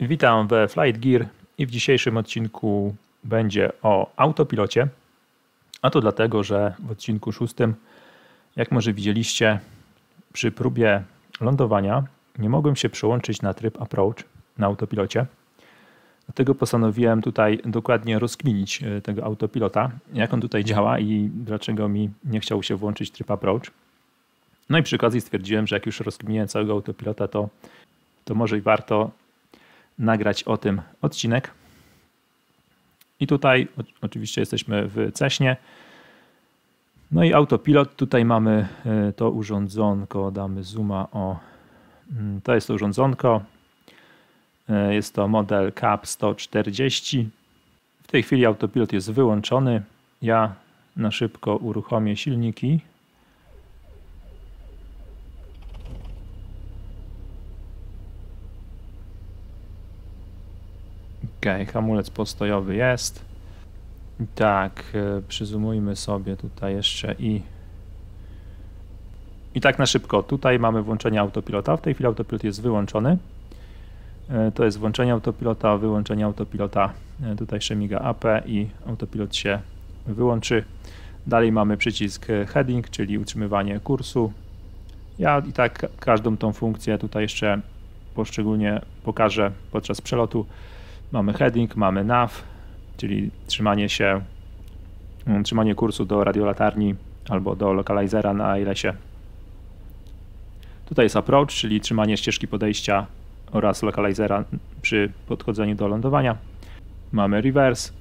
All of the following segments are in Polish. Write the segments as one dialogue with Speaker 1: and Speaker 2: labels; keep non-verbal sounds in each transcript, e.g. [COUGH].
Speaker 1: Witam we Flight Gear i w dzisiejszym odcinku będzie o autopilocie. A to dlatego, że w odcinku szóstym, jak może widzieliście, przy próbie lądowania nie mogłem się przełączyć na tryb approach na autopilocie. Dlatego postanowiłem tutaj dokładnie rozkminić e, tego autopilota, jak on tutaj działa i dlaczego mi nie chciał się włączyć tryb approach. No i przy okazji stwierdziłem, że jak już rozkminiłem całego autopilota, to, to może i warto nagrać o tym odcinek. I tutaj oczywiście jesteśmy w Ceśnie. No i autopilot, tutaj mamy e, to urządzonko, damy zooma o, mm, to jest to urządzonko, e, jest to model CAP 140. W tej chwili autopilot jest wyłączony. Ja na szybko uruchomię silniki. Ok, hamulec postojowy jest. Tak, e, przyzumujmy sobie tutaj jeszcze i i tak na szybko. Tutaj mamy włączenie autopilota. W tej chwili autopilot jest wyłączony. E, to jest włączenie autopilota, wyłączenie autopilota. E, tutaj jeszcze miga AP i autopilot się wyłączy. Dalej mamy przycisk heading, czyli utrzymywanie kursu. Ja i tak każdą tą funkcję tutaj jeszcze poszczególnie pokażę podczas przelotu. Mamy heading, mamy nav, czyli trzymanie się, mm, trzymanie kursu do radiolatarni albo do lokalizera na ILS-ie. Tutaj jest approach, czyli trzymanie ścieżki podejścia oraz lokalizera przy podchodzeniu do lądowania. Mamy reverse,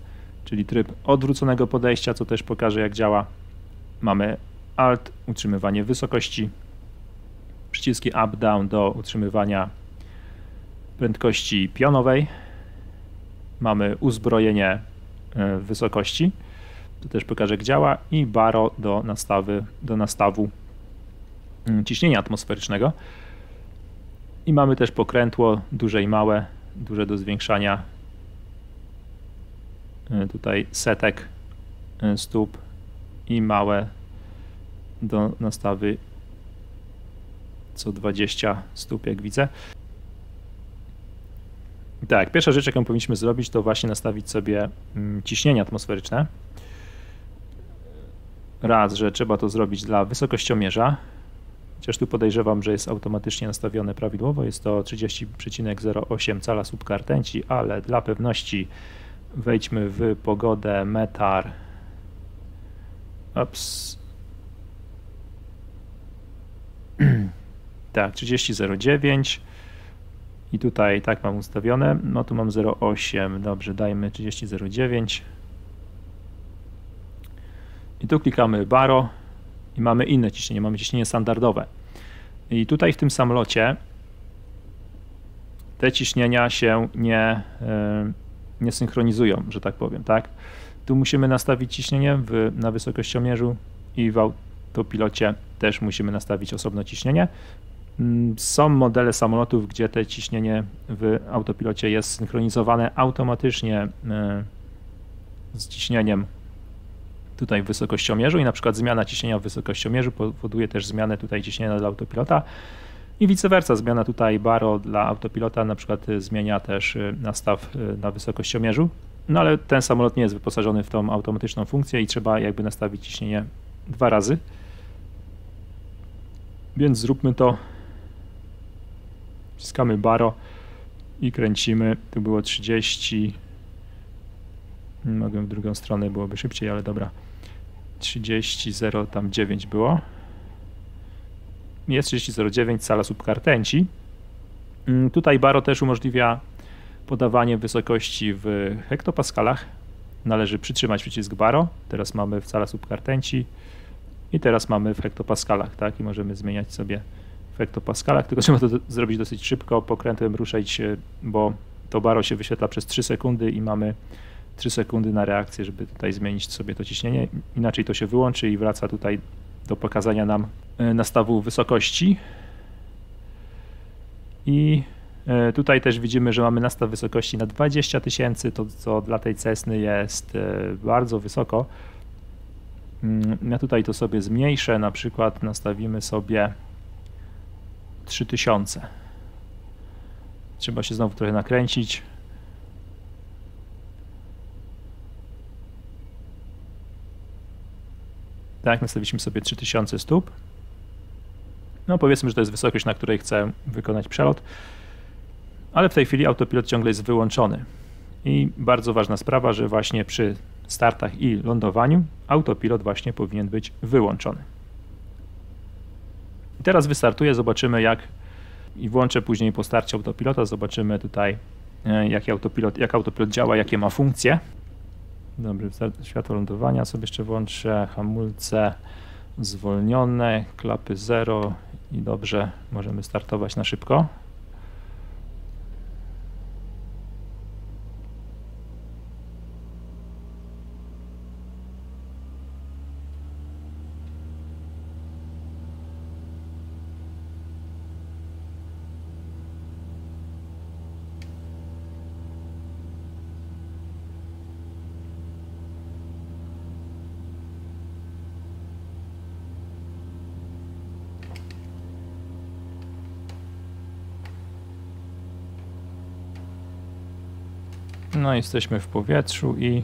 Speaker 1: czyli tryb odwróconego podejścia, co też pokaże jak działa. Mamy alt, utrzymywanie wysokości, przyciski up, down do utrzymywania prędkości pionowej, mamy uzbrojenie e, wysokości, to też pokażę jak działa i baro do, nastawy, do nastawu mm, ciśnienia atmosferycznego. I mamy też pokrętło duże i małe, duże do zwiększania e, tutaj setek e, stóp i małe do nastawy co 20 stóp jak widzę. Tak, pierwsza rzecz, jaką powinniśmy zrobić, to właśnie nastawić sobie mm, ciśnienie atmosferyczne. Raz, że trzeba to zrobić dla wysokościomierza, chociaż tu podejrzewam, że jest automatycznie nastawione prawidłowo, jest to 30,08 cala słupka rtęci, ale dla pewności wejdźmy w pogodę metar. Ups. [CLEARS THROAT] tak, 30,09 i tutaj tak mam ustawione, no tu mam 0,8, dobrze, dajmy 30,09 i tu klikamy baro i mamy inne ciśnienie, mamy ciśnienie standardowe i tutaj w tym samolocie te ciśnienia się nie, e, nie synchronizują, że tak powiem, tak? Tu musimy nastawić ciśnienie w, na wysokościomierzu i w autopilocie też musimy nastawić osobno ciśnienie. Mm, są modele samolotów, gdzie te ciśnienie w autopilocie jest synchronizowane automatycznie e, z ciśnieniem tutaj w wysokościomierzu i na przykład zmiana ciśnienia w wysokościomierzu powoduje też zmianę tutaj ciśnienia dla autopilota i vice versa, zmiana tutaj baro dla autopilota na przykład zmienia też e, nastaw e, na wysokościomierzu, no ale ten samolot nie jest wyposażony w tą automatyczną funkcję i trzeba jakby nastawić ciśnienie dwa razy. Więc zróbmy to Wciskamy baro i kręcimy. Tu było 30. Mogę w drugą stronę, byłoby szybciej, ale dobra. 30, 0, tam 9 było. Jest 3009, sala subkartęci. Mm, tutaj baro też umożliwia podawanie wysokości w hektopaskalach. Należy przytrzymać przycisk baro. Teraz mamy w cala subkartęci i teraz mamy w hektopaskalach, tak? I możemy zmieniać sobie hektopaskalach, tylko [LAUGHS] trzeba to zrobić dosyć szybko, pokrętłem ruszać, bo to baro się wyświetla przez 3 sekundy i mamy 3 sekundy na reakcję, żeby tutaj zmienić sobie to ciśnienie. Inaczej to się wyłączy i wraca tutaj do pokazania nam e, nastawu wysokości. I e, tutaj też widzimy, że mamy nastaw wysokości na 20 tysięcy, to co dla tej Cessny jest e, bardzo wysoko. Mm, ja tutaj to sobie zmniejszę, na przykład nastawimy sobie 3000. Trzeba się znowu trochę nakręcić. Tak, nastawiliśmy sobie 3000 stóp. No powiedzmy, że to jest wysokość, na której chcę wykonać przelot, ale w tej chwili autopilot ciągle jest wyłączony. I bardzo ważna sprawa, że właśnie przy startach i lądowaniu autopilot właśnie powinien być wyłączony. I teraz wystartuję, zobaczymy jak i włączę później po starcie autopilota, zobaczymy tutaj e, jak autopilot, jak autopilot działa, jakie ma funkcje. Dobry, światło lądowania sobie jeszcze włączę, hamulce zwolnione, klapy 0 i dobrze, możemy startować na szybko. No, jesteśmy w powietrzu i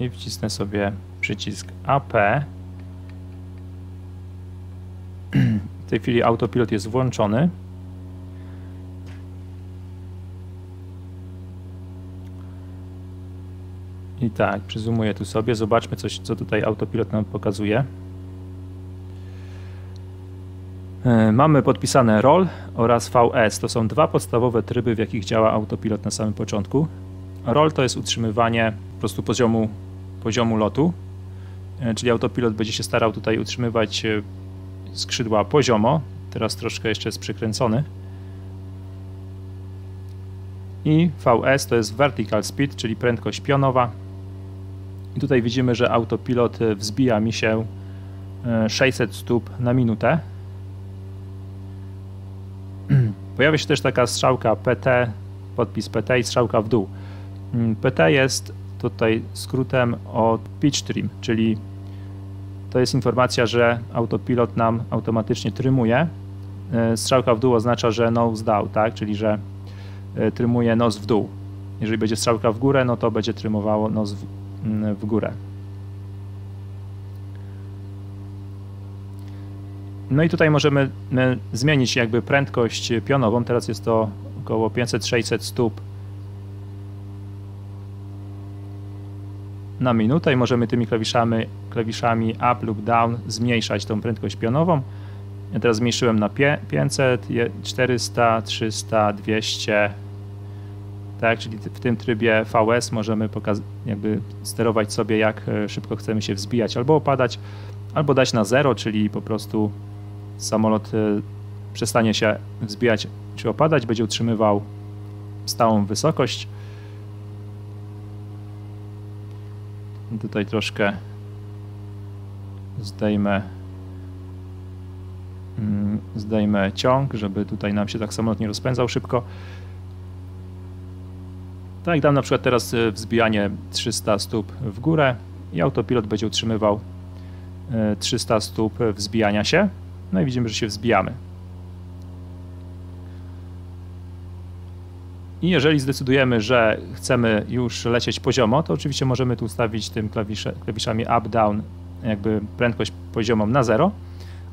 Speaker 1: i wcisnę sobie przycisk AP. W tej chwili autopilot jest włączony. I tak, przyzumuję tu sobie, zobaczmy coś, co tutaj autopilot nam pokazuje. E, mamy podpisane ROL oraz VS. To są dwa podstawowe tryby, w jakich działa autopilot na samym początku. ROL to jest utrzymywanie po prostu poziomu, poziomu lotu, e, czyli autopilot będzie się starał tutaj utrzymywać e, skrzydła poziomo. Teraz troszkę jeszcze jest przykręcony. I VS to jest vertical speed, czyli prędkość pionowa. I tutaj widzimy, że autopilot wzbija mi się 600 stóp na minutę. Pojawia się też taka strzałka PT, podpis PT i strzałka w dół. Mm, PT jest tutaj skrótem od pitch trim, czyli to jest informacja, że autopilot nam automatycznie trymuje. E, strzałka w dół oznacza, że nose down, tak? czyli że e, trymuje nos w dół. Jeżeli będzie strzałka w górę, no to będzie trymowało nos w, mm, w górę. No i tutaj możemy e, zmienić jakby prędkość pionową. Teraz jest to około 500-600 stóp na minutę i możemy tymi klawiszami, klawiszami up lub down zmniejszać tą prędkość pionową. Ja teraz zmniejszyłem na 500, 400, 300, 200. Tak, czyli w tym trybie VS możemy jakby sterować sobie jak e, szybko chcemy się wzbijać albo opadać, albo dać na zero, czyli po prostu samolot y, przestanie się wzbijać czy opadać, będzie utrzymywał stałą wysokość. Tutaj troszkę zdejmę mm, zdejmę ciąg, żeby tutaj nam się tak samolot nie rozpędzał szybko. Tak, dam na przykład teraz y, wzbijanie 300 stóp w górę i autopilot będzie utrzymywał 300 y, stóp wzbijania się. No i widzimy, że się wzbijamy. I jeżeli zdecydujemy, że chcemy już lecieć poziomo, to oczywiście możemy tu ustawić tym klawisze, klawiszami up, down, jakby prędkość poziomą na zero,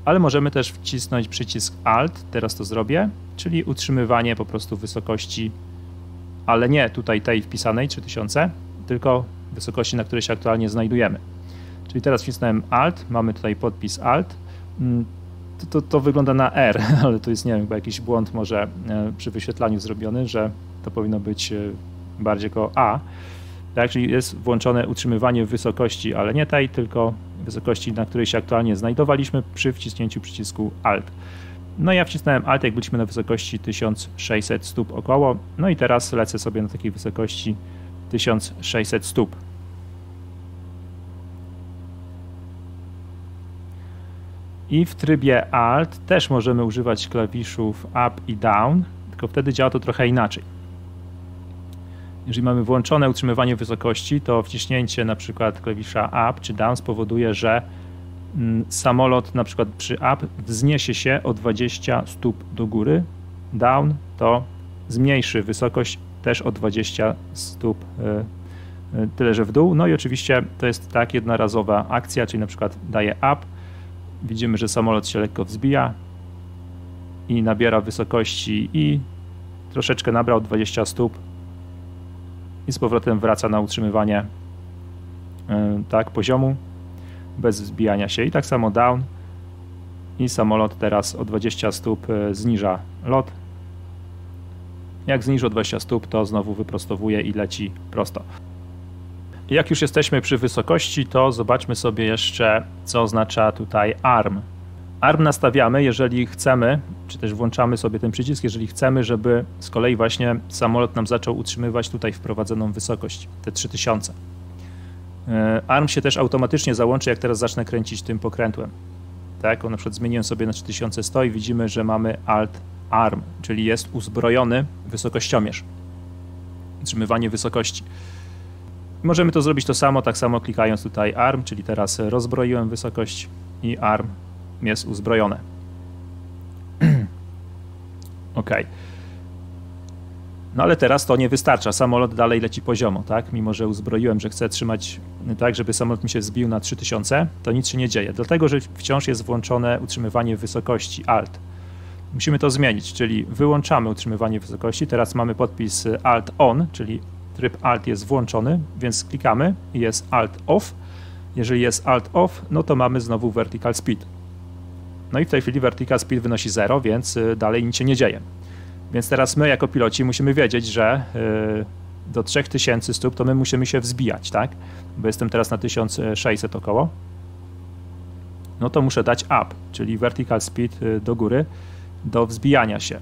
Speaker 1: ale możemy też wcisnąć przycisk Alt, teraz to zrobię, czyli utrzymywanie po prostu wysokości, ale nie tutaj tej wpisanej 3000, tylko wysokości, na której się aktualnie znajdujemy. Czyli teraz wcisnąłem Alt, mamy tutaj podpis Alt, mm, to, to, wygląda na R, [LAUGHS] ale to jest, nie wiem, chyba jakiś błąd może e, przy wyświetlaniu zrobiony, że to powinno być e, bardziej jako A. Tak, czyli jest włączone utrzymywanie wysokości, ale nie tej, tylko wysokości, na której się aktualnie znajdowaliśmy przy wciśnięciu przycisku Alt. No ja wcisnąłem Alt, jak byliśmy na wysokości 1600 stóp około, no i teraz lecę sobie na takiej wysokości 1600 stóp. I w trybie Alt też możemy używać klawiszów Up i Down, tylko wtedy działa to trochę inaczej. Jeżeli mamy włączone utrzymywanie wysokości, to wciśnięcie na przykład klawisza Up czy Down spowoduje, że mm, samolot na przykład przy up wzniesie się o 20 stóp do góry, down to zmniejszy wysokość też o 20 stóp, e, e, tyle że w dół. No i oczywiście to jest tak jednorazowa akcja, czyli na przykład daje up, widzimy, że samolot się lekko wzbija i nabiera wysokości i troszeczkę nabrał 20 stóp i z powrotem wraca na utrzymywanie e, tak poziomu bez wzbijania się. I tak samo down. I samolot teraz o 20 stóp zniża lot. Jak zniży o 20 stóp, to znowu wyprostowuje i leci prosto. Jak już jesteśmy przy wysokości, to zobaczmy sobie jeszcze, co oznacza tutaj ARM. ARM nastawiamy, jeżeli chcemy, czy też włączamy sobie ten przycisk, jeżeli chcemy, żeby z kolei właśnie samolot nam zaczął utrzymywać tutaj wprowadzoną wysokość, te 3000. E, ARM się też automatycznie załączy, jak teraz zacznę kręcić tym pokrętłem. Tak, on na przykład zmieniłem sobie na 3100 i widzimy, że mamy Alt ARM, czyli jest uzbrojony wysokościomierz. Utrzymywanie wysokości. Możemy to zrobić to samo, tak samo klikając tutaj ARM, czyli teraz rozbroiłem wysokość i ARM jest uzbrojone. [CLEARS THROAT] ok. No ale teraz to nie wystarcza. Samolot dalej leci poziomo, tak? Mimo, że uzbroiłem, że chcę trzymać tak, żeby samolot mi się wzbił na 3000, to nic się nie dzieje. Dlatego, że wciąż jest włączone utrzymywanie wysokości Alt. Musimy to zmienić, czyli wyłączamy utrzymywanie wysokości. Teraz mamy podpis Alt On, czyli tryb Alt jest włączony, więc klikamy i jest Alt Off. Jeżeli jest Alt Off, no to mamy znowu Vertical Speed. No i w tej chwili Vertical Speed wynosi 0, więc y, dalej nic się nie dzieje. Więc teraz my jako piloci musimy wiedzieć, że y, do 3000 stóp to my musimy się wzbijać, tak? Bo jestem teraz na 1600 około. No to muszę dać up, czyli vertical speed y, do góry do wzbijania się.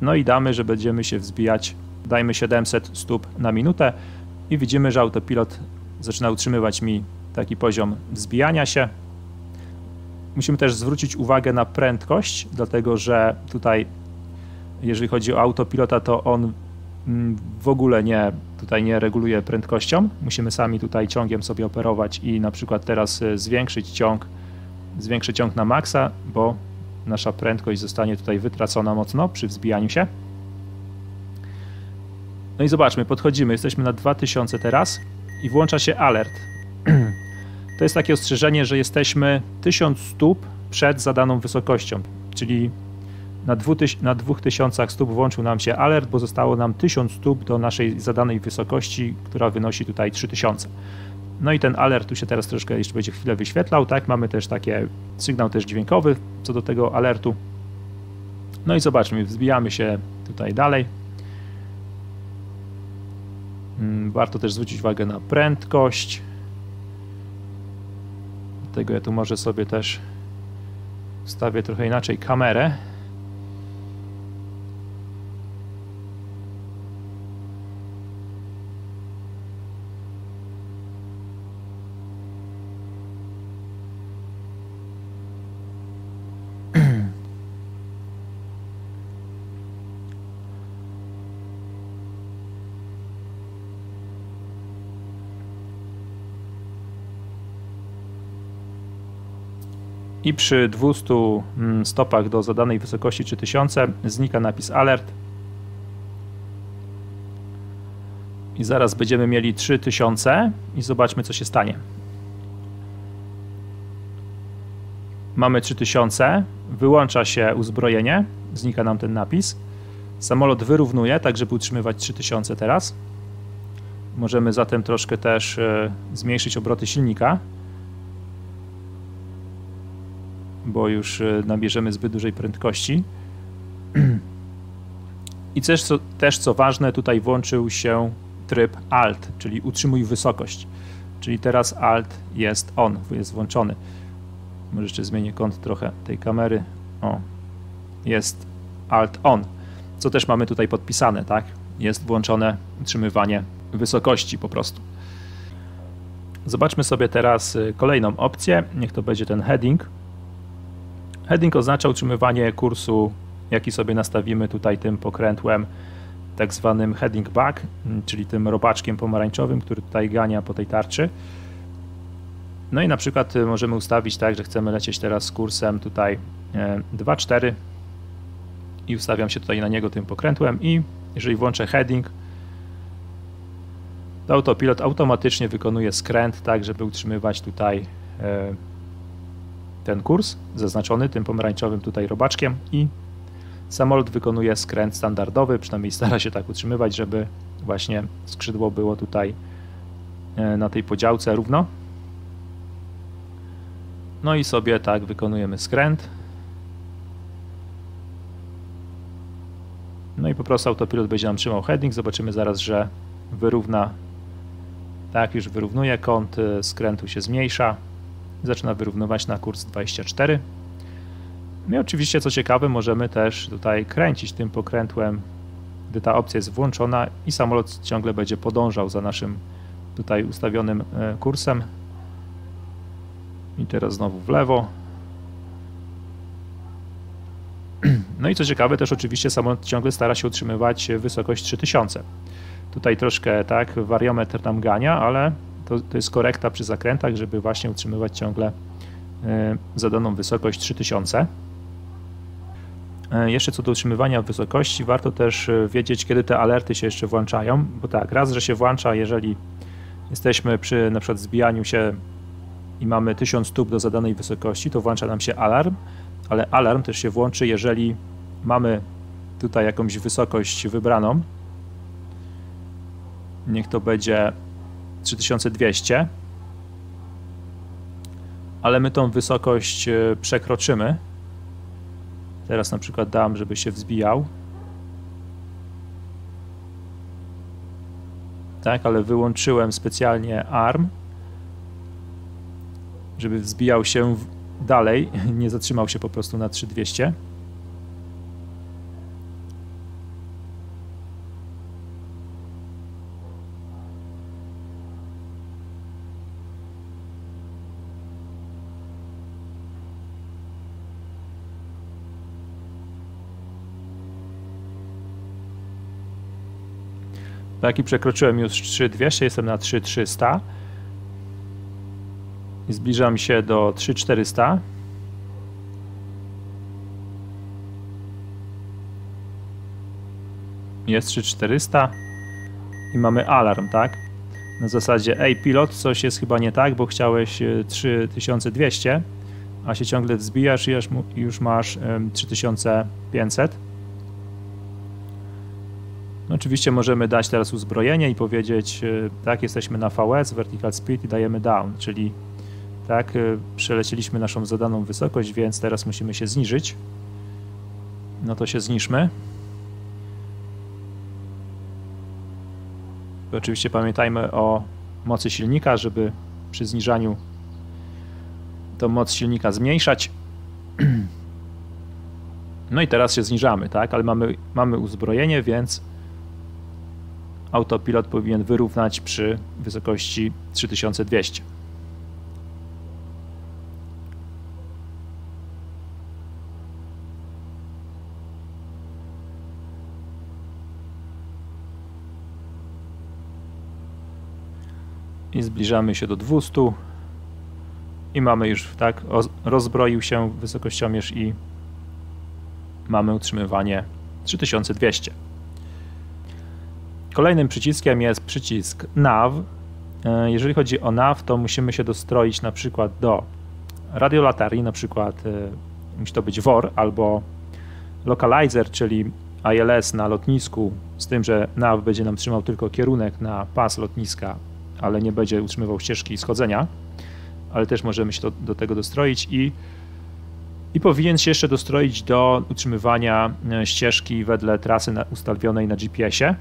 Speaker 1: No i damy, że będziemy się wzbijać, dajmy 700 stóp na minutę i widzimy, że autopilot zaczyna utrzymywać mi taki poziom wzbijania się. Musimy też zwrócić uwagę na prędkość, dlatego że tutaj, jeżeli chodzi o autopilota, to on mm, w ogóle nie, tutaj nie reguluje prędkością. Musimy sami tutaj ciągiem sobie operować i na przykład teraz e, zwiększyć ciąg, zwiększyć ciąg na maksa, bo nasza prędkość zostanie tutaj wytracona mocno przy wzbijaniu się. No i zobaczmy, podchodzimy, jesteśmy na 2000 teraz i włącza się alert. [CLEARS THROAT] To jest takie ostrzeżenie, że jesteśmy 1000 stóp przed zadaną wysokością, czyli na, 2000, na 2000 stóp włączył nam się alert, bo zostało nam 1000 stóp do naszej zadanej wysokości, która wynosi tutaj 3000. No i ten alert tu się teraz troszkę jeszcze będzie chwilę wyświetlał, tak? Mamy też taki sygnał też dźwiękowy co do tego alertu. No i zobaczmy, wzbijamy się tutaj dalej. Mm, warto też zwrócić uwagę na prędkość. Dlatego ja tu może sobie też wstawię trochę inaczej kamerę. Przy 200 mm, stopach do zadanej wysokości 3000 znika napis alert i zaraz będziemy mieli 3000 i zobaczmy co się stanie. Mamy 3000, wyłącza się uzbrojenie, znika nam ten napis. Samolot wyrównuje, tak żeby utrzymywać 3000 teraz. Możemy zatem troszkę też e, zmniejszyć obroty silnika. Bo już e, nabierzemy zbyt dużej prędkości. I też co, też co ważne, tutaj włączył się tryb Alt, czyli utrzymuj wysokość. Czyli teraz Alt jest on, jest włączony. Może jeszcze zmienię kąt trochę tej kamery. O, jest Alt on, co też mamy tutaj podpisane, tak? Jest włączone utrzymywanie wysokości po prostu. Zobaczmy sobie teraz e, kolejną opcję. Niech to będzie ten heading. Heading oznacza utrzymywanie kursu, jaki sobie nastawimy tutaj tym pokrętłem, tak zwanym heading back, czyli tym robaczkiem pomarańczowym, który tutaj gania po tej tarczy. No i na przykład możemy ustawić tak, że chcemy lecieć teraz z kursem tutaj 2.4 i ustawiam się tutaj na niego tym pokrętłem i jeżeli włączę heading, to autopilot automatycznie wykonuje skręt tak, żeby utrzymywać tutaj e, ten kurs zaznaczony tym pomarańczowym tutaj robaczkiem i samolot wykonuje skręt standardowy, przynajmniej stara się tak utrzymywać, żeby właśnie skrzydło było tutaj e, na tej podziałce równo. No i sobie tak wykonujemy skręt. No i po prostu autopilot będzie nam trzymał heading. Zobaczymy zaraz, że wyrówna, tak już wyrównuje kąt e, skrętu się zmniejsza. Zaczyna wyrównywać na kurs 24. No oczywiście, co ciekawe, możemy też tutaj kręcić tym pokrętłem, gdy ta opcja jest włączona i samolot ciągle będzie podążał za naszym tutaj ustawionym e, kursem. I teraz znowu w lewo. [CLEARS THROAT] No i co ciekawe, też oczywiście samolot ciągle stara się utrzymywać wysokość 3000. Tutaj troszkę tak wariometr nam gania, ale to, to jest korekta przy zakrętach, żeby właśnie utrzymywać ciągle e, zadaną wysokość 3000. E, jeszcze co do utrzymywania wysokości, warto też e, wiedzieć, kiedy te alerty się jeszcze włączają, bo tak, raz, że się włącza, jeżeli jesteśmy przy na przykład zbijaniu się i mamy 1000 stóp do zadanej wysokości, to włącza nam się alarm, ale alarm też się włączy, jeżeli mamy tutaj jakąś wysokość wybraną. Niech to będzie 3200, ale my tą wysokość e, przekroczymy. Teraz na przykład dam, żeby się wzbijał. Tak, ale wyłączyłem specjalnie ARM, żeby wzbijał się dalej, [LAUGHS] nie zatrzymał się po prostu na 3200. Tak i przekroczyłem już 3200, jestem na 3300 i zbliżam się do 3400. Jest 3400 i mamy alarm, tak? Na zasadzie, ej pilot, coś jest chyba nie tak, bo chciałeś 3200, e, a się ciągle wzbijasz i już masz 3500. Oczywiście możemy dać teraz uzbrojenie i powiedzieć, e, tak, jesteśmy na VS, vertical speed i dajemy down, czyli tak, y, przelecieliśmy naszą zadaną wysokość, więc teraz musimy się zniżyć. No to się zniżmy. Oczywiście pamiętajmy o mocy silnika, żeby przy zniżaniu tą moc silnika zmniejszać. [CLEARS THROAT] No i teraz się zniżamy, tak? Ale mamy, mamy uzbrojenie, więc autopilot powinien wyrównać przy wysokości 3200. i zbliżamy się do 200 i mamy już tak, rozbroił się wysokościomierz i mamy utrzymywanie 3200. Kolejnym przyciskiem jest przycisk NAV. E, jeżeli chodzi o NAV, to musimy się dostroić na przykład do radiolatarni, na przykład e, musi to być WOR albo localizer, czyli ILS na lotnisku, z tym, że NAV będzie nam trzymał tylko kierunek na pas lotniska ale nie będzie utrzymywał ścieżki schodzenia, ale też możemy się do, do tego dostroić i, i powinien się jeszcze dostroić do utrzymywania e, ścieżki wedle trasy na, ustawionej na GPS-ie.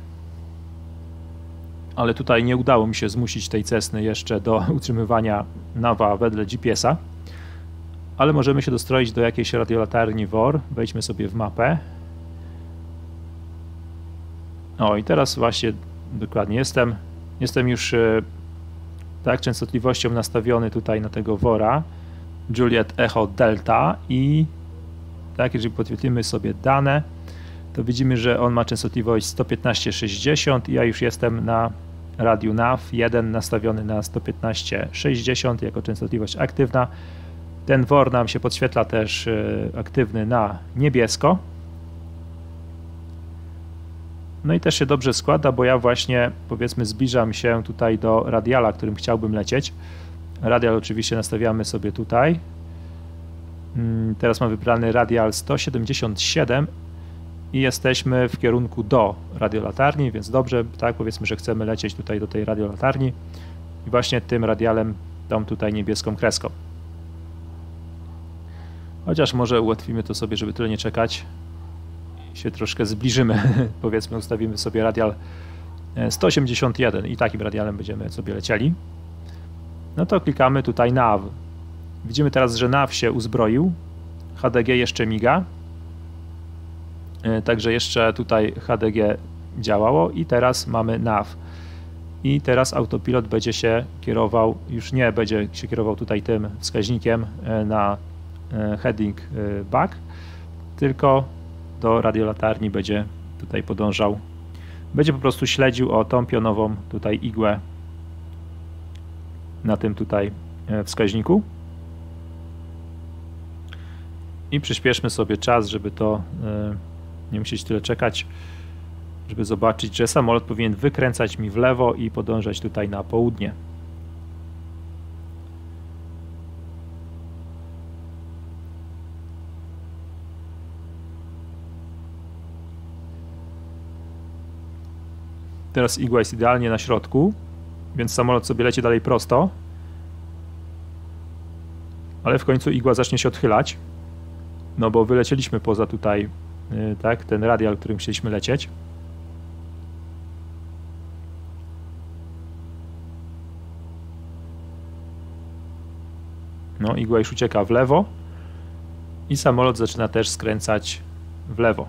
Speaker 1: Ale tutaj nie udało mi się zmusić tej Cessny jeszcze do [LAUGHS] utrzymywania nawa wedle GPS-a. Ale możemy się dostroić do jakiejś radiolatarni WOR. Wejdźmy sobie w mapę. O i teraz właśnie dokładnie jestem Jestem już e, tak częstotliwością nastawiony tutaj na tego wora Juliet Echo Delta i tak, jeżeli podświetlimy sobie dane, to widzimy, że on ma częstotliwość 115,60 i ja już jestem na radiu NAV 1 nastawiony na 115.60 jako częstotliwość aktywna. Ten WOR nam się podświetla też aktywny na niebiesko. No i też się dobrze składa, bo ja właśnie powiedzmy zbliżam się tutaj do radiala, którym chciałbym lecieć. Radial oczywiście nastawiamy sobie tutaj. Mm, teraz mam wybrany radial 177 i jesteśmy w kierunku do radiolatarni, więc dobrze, tak powiedzmy, że chcemy lecieć tutaj do tej radiolatarni i właśnie tym radialem dam tutaj niebieską kreską. Chociaż może ułatwimy to sobie, żeby tyle nie czekać się troszkę zbliżymy, [LAUGHS] powiedzmy ustawimy sobie radial 181 e, i takim radialem będziemy sobie lecieli. No to klikamy tutaj NAV. Widzimy teraz, że NAV się uzbroił, HDG jeszcze miga, także jeszcze tutaj HDG działało i teraz mamy NAV. I teraz autopilot będzie się kierował, już nie będzie się kierował tutaj tym wskaźnikiem e, na heading back, tylko do radiolatarni będzie tutaj podążał. Będzie po prostu śledził o tą pionową tutaj igłę na tym tutaj e, wskaźniku. I przyspieszmy sobie czas, żeby to e, nie musieć tyle czekać, żeby zobaczyć, że samolot powinien wykręcać mi w lewo i podążać tutaj na południe. Teraz igła jest idealnie na środku, więc samolot sobie leci dalej prosto. Ale w końcu igła zacznie się odchylać. No bo wylecieliśmy poza tutaj, tak, ten radial, którym chcieliśmy lecieć. No, igła już ucieka w lewo i samolot zaczyna też skręcać w lewo.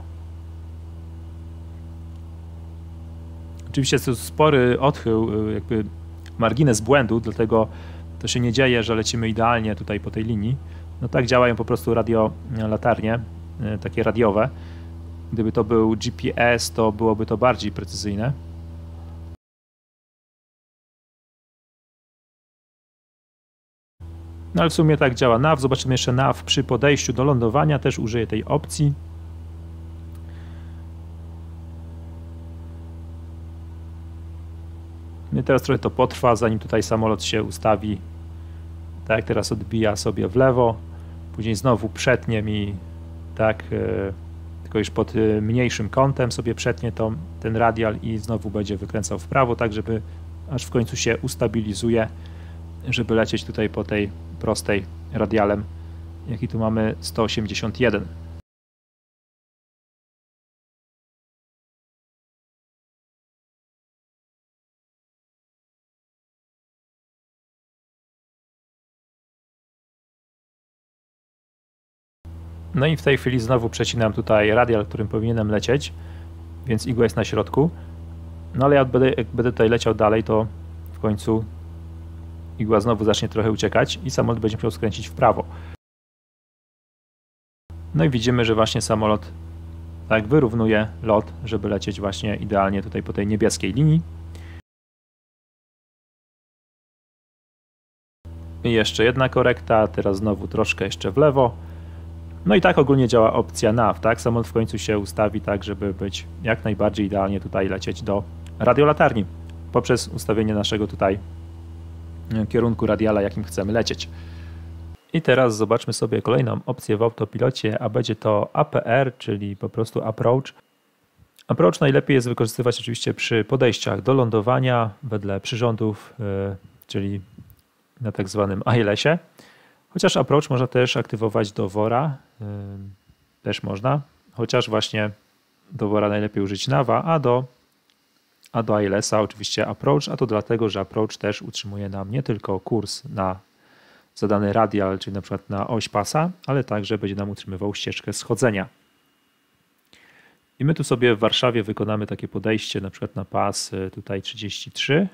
Speaker 1: Oczywiście jest to spory odchył, y, jakby margines błędu, dlatego to się nie dzieje, że lecimy idealnie tutaj po tej linii. No tak działają po prostu radio latarnie, y, takie radiowe. Gdyby to był GPS, to byłoby to bardziej precyzyjne. No ale w sumie tak działa NAV. Zobaczymy jeszcze NAV przy podejściu do lądowania. Też użyję tej opcji. No teraz trochę to potrwa, zanim tutaj samolot się ustawi. Tak, teraz odbija sobie w lewo, później znowu przetnie mi, tak, e, tylko już pod e, mniejszym kątem sobie przetnie to, ten radial i znowu będzie wykręcał w prawo, tak żeby aż w końcu się ustabilizuje, żeby lecieć tutaj po tej prostej radialem, jaki tu mamy 181. No i w tej chwili znowu przecinam tutaj radial, którym powinienem lecieć, więc igła jest na środku. No ale jak będę, jak będę tutaj leciał dalej, to w końcu igła znowu zacznie trochę uciekać i samolot będzie musiał skręcić w prawo. No i widzimy, że właśnie samolot tak wyrównuje lot, żeby lecieć właśnie idealnie tutaj po tej niebieskiej linii. I jeszcze jedna korekta, teraz znowu troszkę jeszcze w lewo. No i tak ogólnie działa opcja NAV, tak? Samolot w końcu się ustawi tak, żeby być jak najbardziej idealnie tutaj lecieć do radiolatarni poprzez ustawienie naszego tutaj e, kierunku radiala, jakim chcemy lecieć. I teraz zobaczmy sobie kolejną opcję w autopilocie, a będzie to APR, czyli po prostu approach. Approach najlepiej jest wykorzystywać oczywiście przy podejściach do lądowania wedle przyrządów, e, czyli na tak zwanym ILS-ie. Chociaż approach można też aktywować do wora, też można, chociaż właśnie do wora najlepiej użyć nawa, a do, a do ILS-a oczywiście approach, a to dlatego, że approach też utrzymuje nam nie tylko kurs na zadany radial, czyli na przykład na oś pasa, ale także będzie nam utrzymywał ścieżkę schodzenia. I my tu sobie w Warszawie wykonamy takie podejście na przykład na pas y, tutaj 33,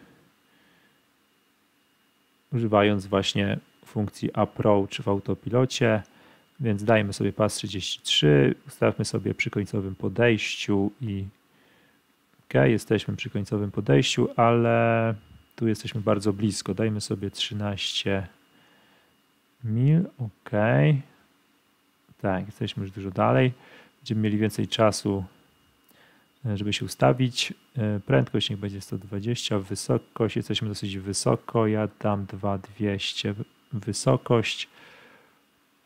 Speaker 1: używając właśnie funkcji approach w autopilocie, więc dajmy sobie pas 33, ustawmy sobie przy końcowym podejściu i Ok, jesteśmy przy końcowym podejściu, ale tu jesteśmy bardzo blisko. Dajmy sobie 13 mil. Ok. Tak, jesteśmy już dużo dalej. Będziemy mieli więcej czasu, e, żeby się ustawić. E, prędkość niech będzie 120, wysokość jesteśmy dosyć wysoko. Ja dam 2200 wysokość.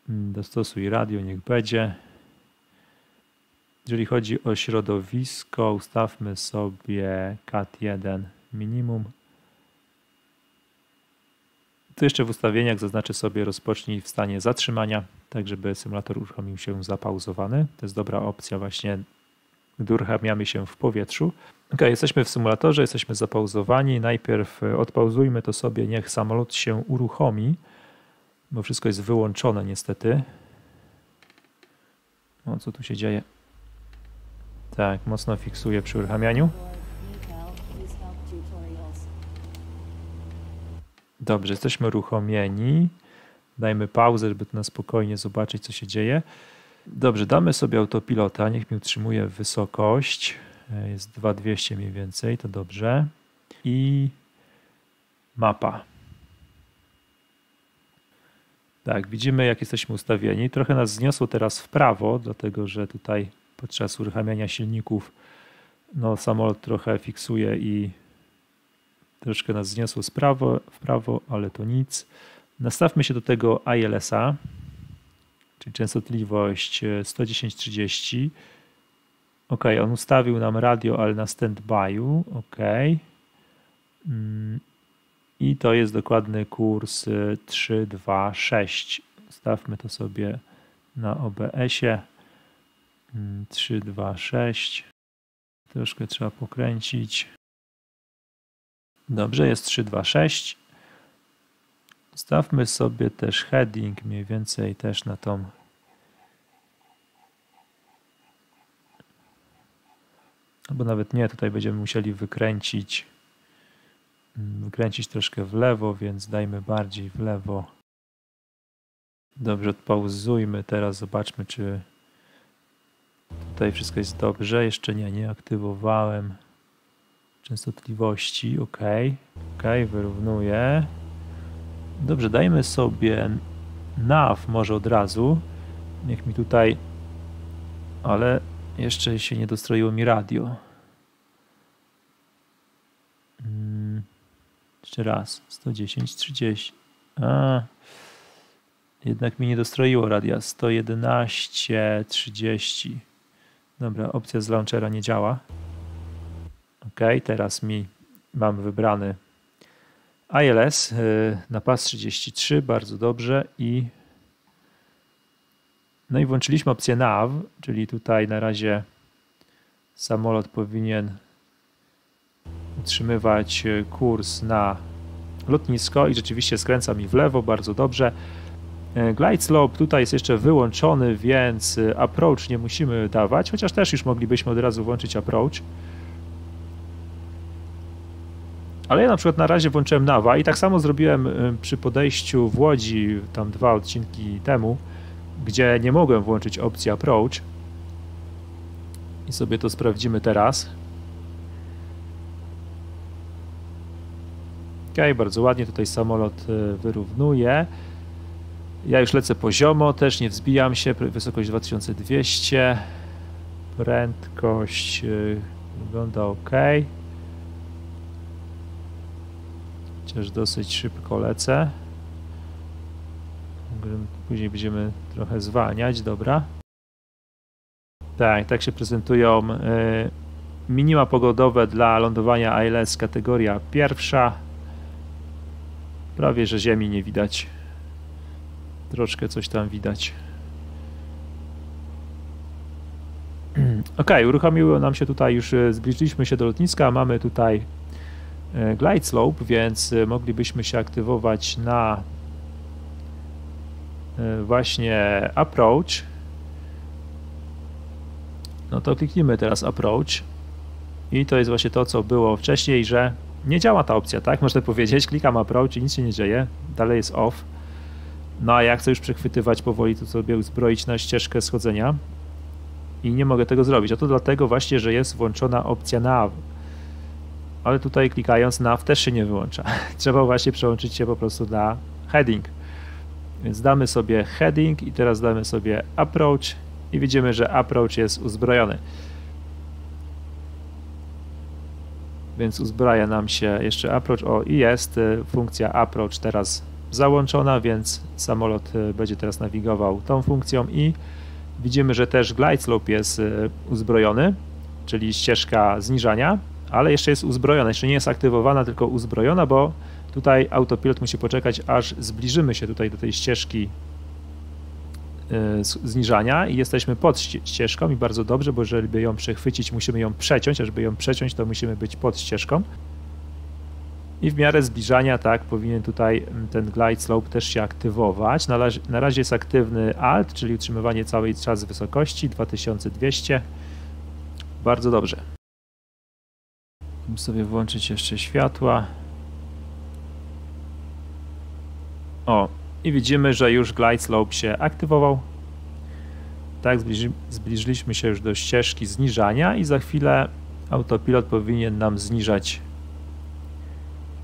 Speaker 1: Mm, dostosuj radio, niech będzie. Jeżeli chodzi o środowisko, ustawmy sobie CAT1 minimum. Tu jeszcze w ustawieniach zaznaczę sobie rozpocznij w stanie zatrzymania, tak żeby symulator uruchomił się zapauzowany. To jest dobra opcja właśnie, gdy uruchamiamy się w powietrzu. Ok, jesteśmy w symulatorze, jesteśmy zapauzowani. Najpierw odpauzujmy to sobie, niech samolot się uruchomi, bo wszystko jest wyłączone niestety. O, co tu się dzieje? Tak, mocno fiksuje przy uruchamianiu. Dobrze, jesteśmy uruchomieni. Dajmy pauzę, żeby na spokojnie zobaczyć, co się dzieje. Dobrze, damy sobie autopilota, niech mi utrzymuje wysokość. Jest 2200 mniej więcej, to dobrze. I mapa. Tak, widzimy jak jesteśmy ustawieni. Trochę nas zniosło teraz w prawo, dlatego że tutaj podczas uruchamiania silników no, samolot trochę fiksuje i troszkę nas zniosło w prawo, w prawo, ale to nic. Nastawmy się do tego ILS-a, czyli częstotliwość 110-30. Ok, on ustawił nam radio, ale na standby'u. Ok. Mm, I to jest dokładny kurs 326. Stawmy to sobie na OBS-ie. 3, 2, 6. Troszkę trzeba pokręcić. Dobrze, jest 3, 2, 6. Stawmy sobie też heading mniej więcej też na tą albo nawet nie, tutaj będziemy musieli wykręcić wykręcić troszkę w lewo, więc dajmy bardziej w lewo. Dobrze, odpauzujmy teraz, zobaczmy czy Tutaj wszystko jest dobrze. Jeszcze nie, nie aktywowałem częstotliwości. OK. OK, wyrównuję. Dobrze, dajmy sobie NAV może od razu. Niech mi tutaj... Ale jeszcze się nie dostroiło mi radio. Jeszcze raz. 110, 30. A, jednak mi nie dostroiło radia. 111, 30. Dobra, opcja z launchera nie działa. Ok, teraz mi mam wybrany ILS y, na pas 33, bardzo dobrze i no i włączyliśmy opcję NAV, czyli tutaj na razie samolot powinien utrzymywać y, kurs na lotnisko i rzeczywiście skręca mi w lewo bardzo dobrze. E, glide slope tutaj jest jeszcze wyłączony, więc e, approach nie musimy dawać, chociaż też już moglibyśmy od razu włączyć approach. Ale ja na przykład na razie włączyłem nawa i tak samo zrobiłem e, przy podejściu w Łodzi tam dwa odcinki temu, gdzie nie mogłem włączyć opcji approach. I sobie to sprawdzimy teraz. Ok, bardzo ładnie tutaj samolot wyrównuje. Ja już lecę poziomo, też nie wzbijam się, wysokość 2200, prędkość y, wygląda ok. Chociaż dosyć szybko lecę. Później będziemy trochę zwalniać, dobra. Tak, tak się prezentują y, minima pogodowe dla lądowania ALS kategoria pierwsza. Prawie, że ziemi nie widać. Troszkę coś tam widać. [CLEARS THROAT] Ok, uruchomiło nam się tutaj, już e, zbliżyliśmy się do lotniska, mamy tutaj e, glide slope, więc e, moglibyśmy się aktywować na właśnie approach. No to kliknijmy teraz approach i to jest właśnie to, co było wcześniej, że nie działa ta opcja, tak? Można powiedzieć, klikam approach i nic się nie dzieje, dalej jest off. No a ja chcę już przechwytywać powoli to sobie uzbroić na ścieżkę schodzenia i nie mogę tego zrobić. A to dlatego właśnie, że jest włączona opcja NAV. ale tutaj klikając nav też się nie wyłącza. [LAUGHS] Trzeba właśnie przełączyć się po prostu na heading. Więc damy sobie heading i teraz damy sobie approach i widzimy, że approach jest uzbrojony. Więc uzbraja nam się jeszcze approach. O, i jest y, funkcja approach teraz załączona, więc samolot y, będzie teraz nawigował tą funkcją i widzimy, że też glide slope jest y, uzbrojony, czyli ścieżka zniżania, ale jeszcze jest uzbrojona, jeszcze nie jest aktywowana, tylko uzbrojona, bo tutaj autopilot musi poczekać, aż zbliżymy się tutaj do tej ścieżki zniżania i jesteśmy pod ścieżką i bardzo dobrze, bo żeby ją przechwycić, musimy ją przeciąć, a żeby ją przeciąć, to musimy być pod ścieżką. I w miarę zbliżania, tak, powinien tutaj ten glide slope też się aktywować. Na razie, na razie jest aktywny Alt, czyli utrzymywanie całej czas wysokości 2200. Bardzo dobrze. Muszę sobie włączyć jeszcze światła. O, i widzimy, że już glide slope się aktywował. Tak, zbliży, zbliżyliśmy się już do ścieżki zniżania i za chwilę autopilot powinien nam zniżać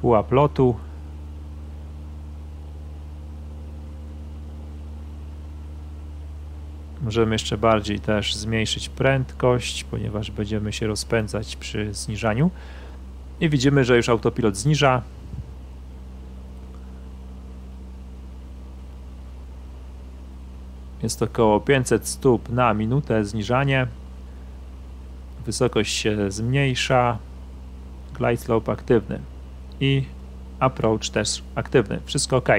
Speaker 1: pułap lotu. Możemy jeszcze bardziej też zmniejszyć prędkość, ponieważ będziemy się rozpędzać przy zniżaniu. I widzimy, że już autopilot zniża. Jest to około 500 stóp na minutę zniżanie. Wysokość się zmniejsza. Glide slope aktywny i approach też aktywny. Wszystko ok.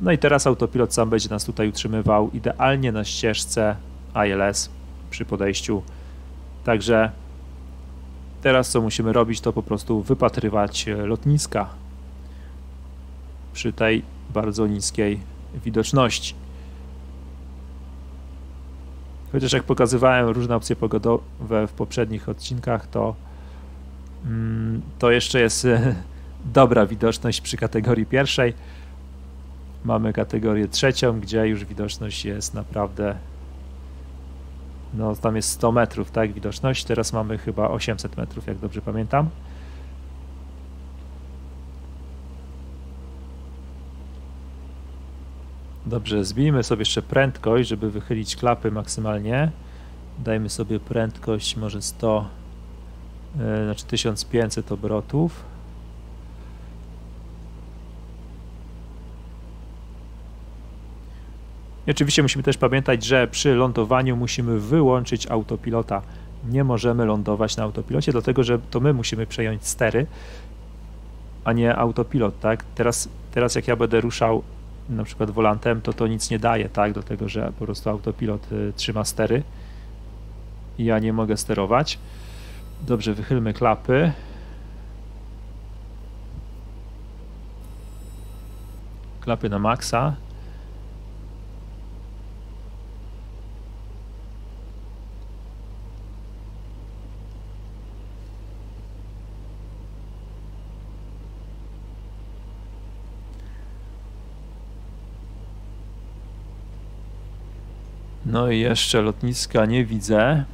Speaker 1: No i teraz autopilot sam będzie nas tutaj utrzymywał idealnie na ścieżce ILS przy podejściu. Także teraz co musimy robić to po prostu wypatrywać lotniska przy tej bardzo niskiej widoczności. Chociaż jak pokazywałem różne opcje pogodowe w poprzednich odcinkach, to, mm, to jeszcze jest [LAUGHS] dobra widoczność przy kategorii pierwszej. Mamy kategorię trzecią, gdzie już widoczność jest naprawdę no tam jest 100 metrów, tak, widoczność. Teraz mamy chyba 800 metrów, jak dobrze pamiętam. Dobrze, zbijmy sobie jeszcze prędkość, żeby wychylić klapy maksymalnie. Dajmy sobie prędkość może 100, yy, znaczy 1500 obrotów. I oczywiście musimy też pamiętać, że przy lądowaniu musimy wyłączyć autopilota. Nie możemy lądować na autopilocie, dlatego że to my musimy przejąć stery, a nie autopilot, tak? Teraz, teraz jak ja będę ruszał na przykład volantem, to to nic nie daje, tak? Do tego, że po prostu autopilot y, trzyma stery i ja nie mogę sterować. Dobrze, wychylmy klapy. Klapy na maksa. No i jeszcze lotniska nie widzę.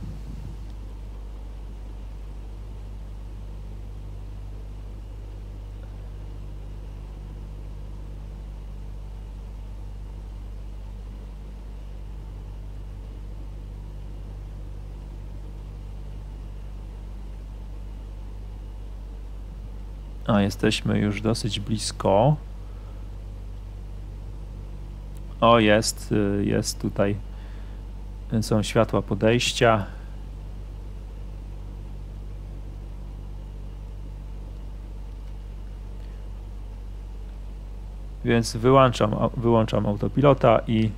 Speaker 1: A, jesteśmy już dosyć blisko. O, jest, y, jest tutaj są światła podejścia. Więc wyłączam, wyłączam autopilota i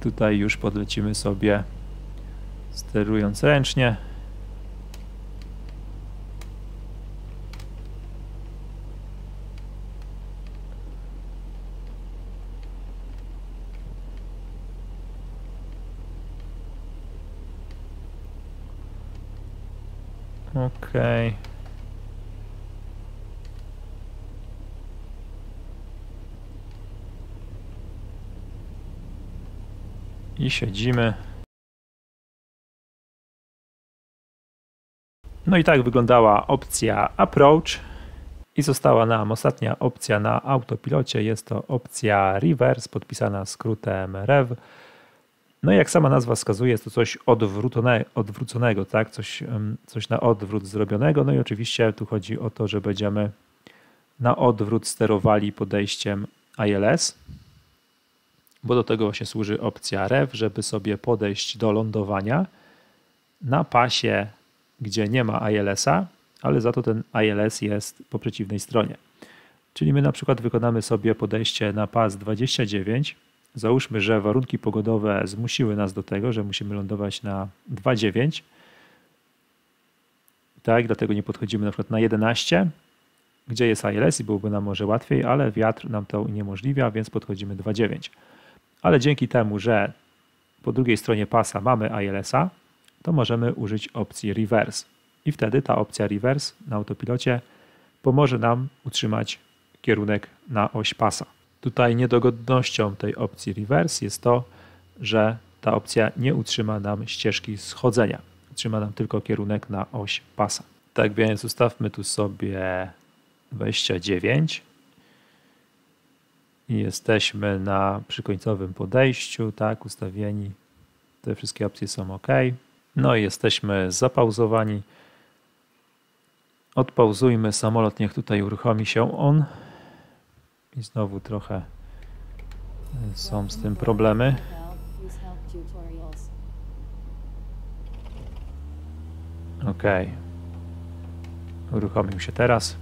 Speaker 1: tutaj już podlecimy sobie sterując ręcznie. Okej. Okay. I siedzimy. No i tak wyglądała opcja Approach i została nam ostatnia opcja na autopilocie. Jest to opcja Reverse, podpisana skrótem REV. No i jak sama nazwa wskazuje, jest to coś odwrócone, odwróconego, tak? coś, coś na odwrót zrobionego. No i oczywiście tu chodzi o to, że będziemy na odwrót sterowali podejściem ILS, bo do tego właśnie służy opcja REV, żeby sobie podejść do lądowania na pasie, gdzie nie ma ILS-a, ale za to ten ILS jest po przeciwnej stronie. Czyli my na przykład wykonamy sobie podejście na pas 29. Załóżmy, że warunki pogodowe zmusiły nas do tego, że musimy lądować na 2,9. Tak, dlatego nie podchodzimy na przykład na 11, gdzie jest ILS i byłoby nam może łatwiej, ale wiatr nam to uniemożliwia, więc podchodzimy 2,9. Ale dzięki temu, że po drugiej stronie pasa mamy ILS-a, to możemy użyć opcji reverse. I wtedy ta opcja reverse na autopilocie pomoże nam utrzymać kierunek na oś pasa. Tutaj niedogodnością tej opcji reverse jest to, że ta opcja nie utrzyma nam ścieżki schodzenia. Utrzyma nam tylko kierunek na oś pasa. Tak więc ustawmy tu sobie 29 i jesteśmy na przykońcowym podejściu, tak, ustawieni. Te wszystkie opcje są ok. No i jesteśmy zapauzowani. Odpauzujmy samolot, niech tutaj uruchomi się on. I znowu trochę e, są z tym problemy. Ok. Uruchomił się teraz.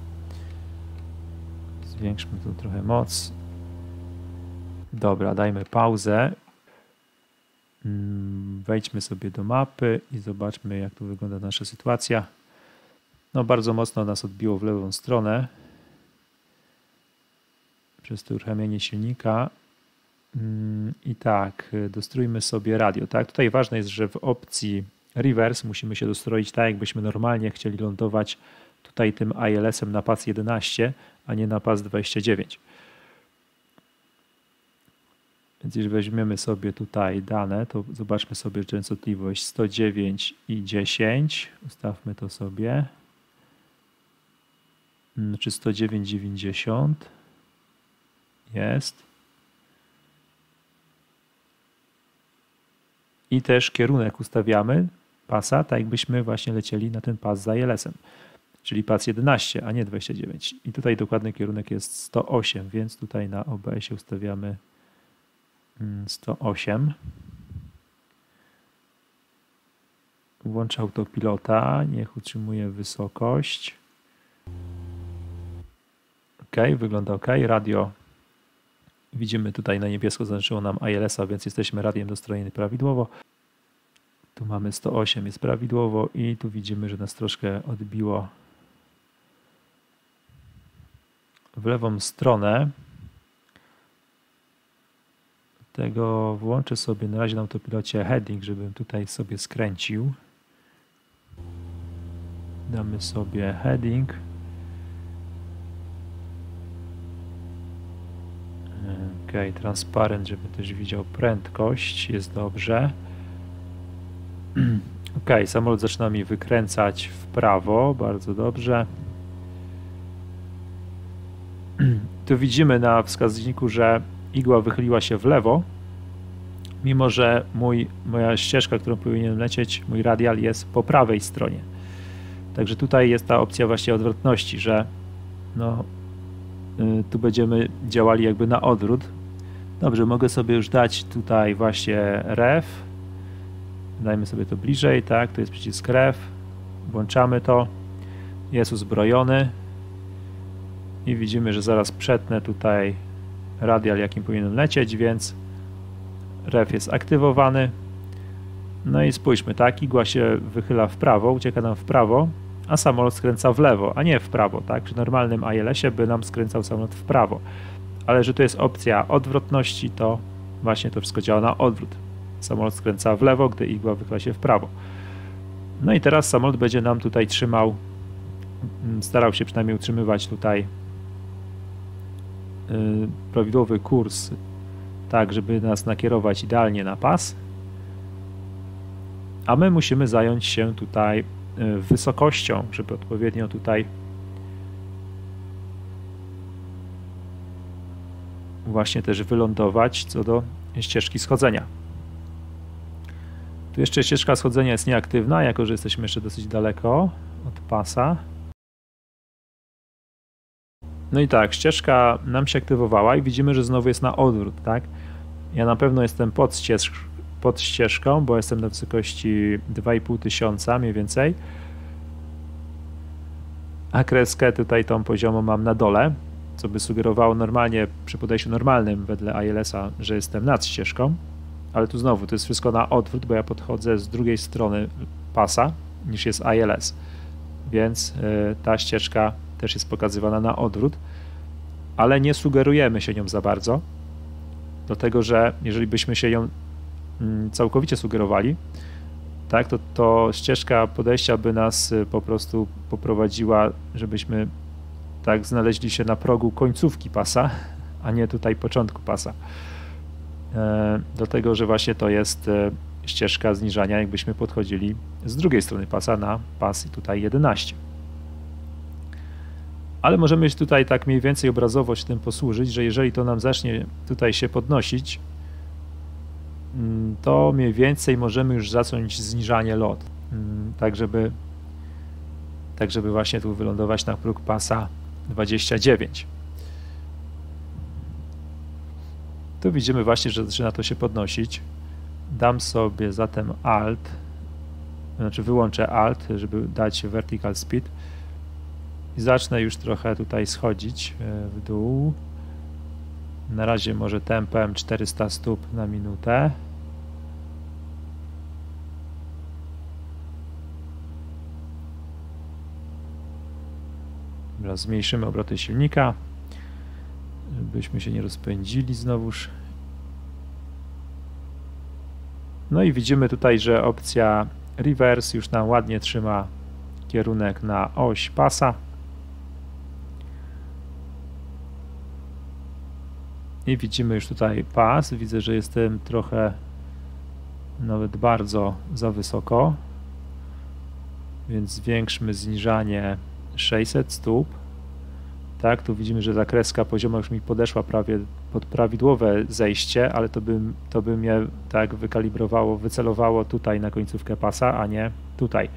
Speaker 1: Zwiększmy tu trochę moc. Dobra, dajmy pauzę. Mm, wejdźmy sobie do mapy i zobaczmy, jak tu wygląda nasza sytuacja. No, bardzo mocno nas odbiło w lewą stronę przez uruchamianie silnika. Mm, I tak, dostrójmy sobie radio. Tak, tutaj ważne jest, że w opcji reverse musimy się dostroić tak, jakbyśmy normalnie chcieli lądować tutaj tym ILS-em na pas 11, a nie na pas 29. Więc jeżeli weźmiemy sobie tutaj dane, to zobaczmy sobie częstotliwość 109 i 10. Ustawmy to sobie. Mm, czy 109,90 jest. I też kierunek ustawiamy pasa, tak jakbyśmy właśnie lecieli na ten pas za ILS-em, czyli pas 11, a nie 29. I tutaj dokładny kierunek jest 108, więc tutaj na OBS-ie ustawiamy 108. Włączę autopilota, niech utrzymuje wysokość. OK, wygląda OK. Radio widzimy tutaj na niebiesko zaznaczyło nam ILS-a, więc jesteśmy radiem dostrojeni prawidłowo. Tu mamy 108, jest prawidłowo i tu widzimy, że nas troszkę odbiło w lewą stronę tego włączę sobie na razie na autopilocie heading, żebym tutaj sobie skręcił. Damy sobie heading. Ok, transparent, żeby też widział prędkość, jest dobrze. [CLEARS THROAT] Ok, samolot zaczyna mi wykręcać w prawo, bardzo dobrze. [CLEARS THROAT] Tu widzimy na wskaźniku, że igła wychyliła się w lewo, mimo że mój, moja ścieżka, którą powinienem lecieć, mój radial jest po prawej stronie. Także tutaj jest ta opcja właśnie odwrotności, że no, tu będziemy działali jakby na odwrót. Dobrze, mogę sobie już dać tutaj właśnie ref. Dajmy sobie to bliżej, tak, to jest przycisk ref. Włączamy to. Jest uzbrojony. I widzimy, że zaraz przetnę tutaj radial, jakim powinien lecieć, więc ref jest aktywowany. No i spójrzmy, tak, igła się wychyla w prawo, ucieka nam w prawo, a samolot skręca w lewo, a nie w prawo, tak? Przy normalnym ILS-ie by nam skręcał samolot w prawo. Ale że tu jest opcja odwrotności, to właśnie to wszystko działa na odwrót. Samolot skręca w lewo, gdy igła wychyla się w prawo. No i teraz samolot będzie nam tutaj trzymał, mm, starał się przynajmniej utrzymywać tutaj Y, prawidłowy kurs, tak żeby nas nakierować idealnie na pas, a my musimy zająć się tutaj wysokością, żeby odpowiednio tutaj właśnie też wylądować co do ścieżki schodzenia. Tu jeszcze ścieżka schodzenia jest nieaktywna, jako że jesteśmy jeszcze dosyć daleko od pasa. No i tak, ścieżka nam się aktywowała i widzimy, że znowu jest na odwrót, tak? Ja na pewno jestem pod, ścież pod ścieżką, bo jestem na wysokości 2,5 tysiąca mniej więcej. A kreskę tutaj tą poziomą mam na dole, co by sugerowało normalnie przy podejściu normalnym wedle ILS-a, że jestem nad ścieżką. Ale tu znowu to jest wszystko na odwrót, bo ja podchodzę z drugiej strony pasa niż jest ILS. Więc y, ta ścieżka też jest pokazywana na odwrót, ale nie sugerujemy się nią za bardzo, dlatego że jeżeli byśmy się ją całkowicie sugerowali, tak, to, to ścieżka podejścia by nas y, po prostu poprowadziła, żebyśmy tak znaleźli się na progu końcówki pasa, [LAUGHS] a nie tutaj początku pasa. E, dlatego, że właśnie to jest e, ścieżka zniżania, jakbyśmy podchodzili z drugiej strony pasa na pas i tutaj 11 ale możemy tutaj tak mniej więcej obrazowo się tym posłużyć, że jeżeli to nam zacznie tutaj się podnosić, mm, to mniej więcej możemy już zacząć zniżanie lot, mm, tak żeby, tak żeby właśnie tu wylądować na próg pasa 29. Tu widzimy właśnie, że zaczyna to się podnosić. Dam sobie zatem Alt, znaczy wyłączę Alt, żeby dać vertical speed i zacznę już trochę tutaj schodzić e, w dół. Na razie może tempem 400 stóp na minutę. Teraz zmniejszymy obroty silnika, żebyśmy się nie rozpędzili znowuż. No i widzimy tutaj, że opcja reverse już nam ładnie trzyma kierunek na oś pasa. I widzimy już tutaj pas. Widzę, że jestem trochę nawet bardzo za wysoko. Więc zwiększmy zniżanie 600 stóp. Tak, tu widzimy, że zakreska pozioma już mi podeszła prawie pod prawidłowe zejście, ale to by, to by mnie tak wykalibrowało, wycelowało tutaj na końcówkę pasa, a nie tutaj.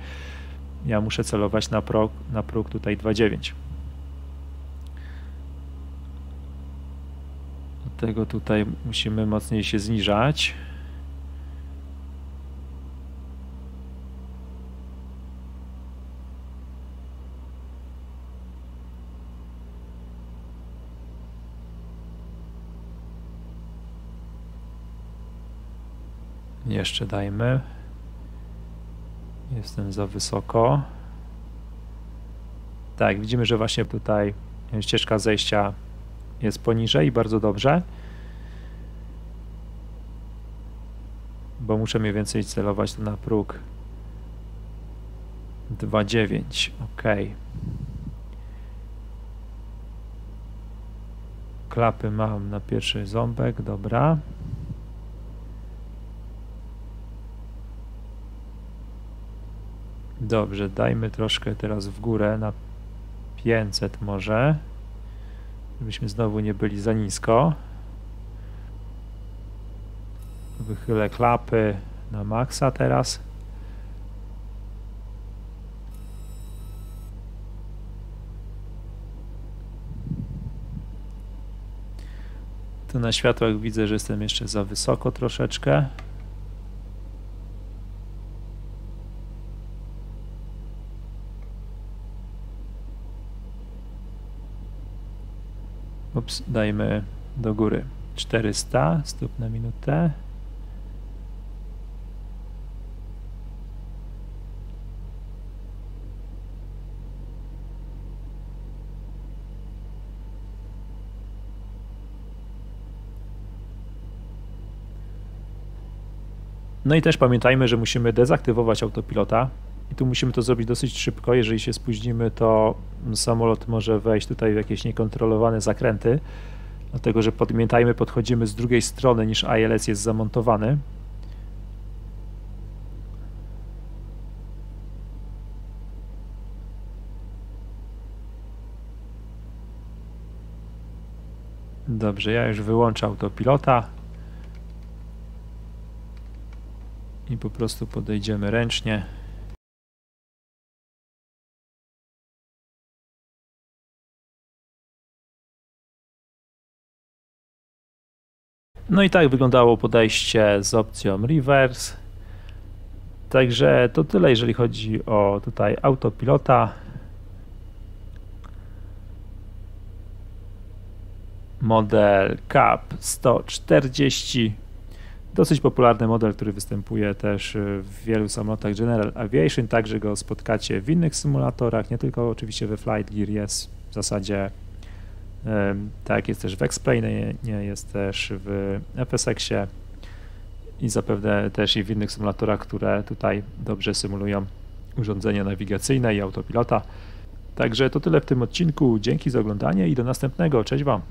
Speaker 1: Ja muszę celować na próg, na próg tutaj 2,9. Dlatego tutaj musimy mocniej się zniżać. Jeszcze dajmy. Jestem za wysoko. Tak, widzimy, że właśnie tutaj ścieżka zejścia jest poniżej, bardzo dobrze. Bo muszę mniej więcej celować na próg 2,9. OK. Klapy mam na pierwszy ząbek, dobra. Dobrze, dajmy troszkę teraz w górę na 500 może żebyśmy znowu nie byli za nisko. Wychylę klapy na maksa teraz. Tu na światłach widzę, że jestem jeszcze za wysoko troszeczkę. Ups, dajmy do góry 400 stóp na minutę. No i też pamiętajmy, że musimy dezaktywować autopilota i tu musimy to zrobić dosyć szybko. Jeżeli się spóźnimy, to samolot może wejść tutaj w jakieś niekontrolowane zakręty, dlatego że pamiętajmy, podchodzimy z drugiej strony niż ILS jest zamontowany. Dobrze, ja już wyłączę autopilota i po prostu podejdziemy ręcznie. No i tak wyglądało podejście z opcją reverse. Także to tyle, jeżeli chodzi o tutaj autopilota. Model CAP 140. Dosyć popularny model, który występuje też w wielu samolotach General Aviation. Także go spotkacie w innych symulatorach, nie tylko oczywiście we Flight Gear jest w zasadzie tak, jest też w X-Plane, jest też w FSX-ie i zapewne też i w innych symulatorach, które tutaj dobrze symulują urządzenia nawigacyjne i autopilota. Także to tyle w tym odcinku. Dzięki za oglądanie i do następnego. Cześć Wam.